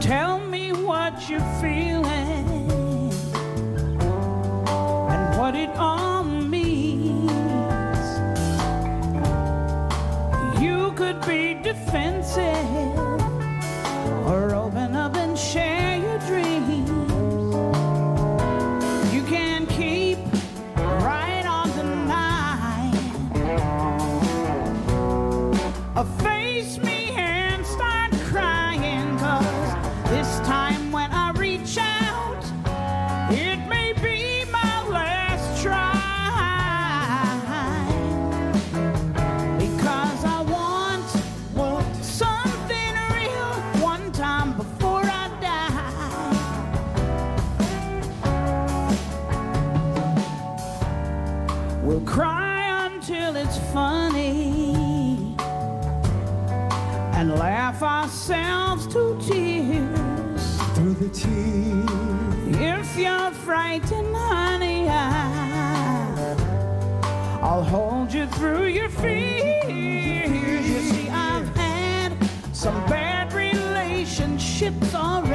Tell me what you're feeling and what it all could be defensive it's funny and laugh ourselves to tears. Through the tears. If you're frightened, honey, I, I'll hold you through your fears. You see, I've had some bad relationships already.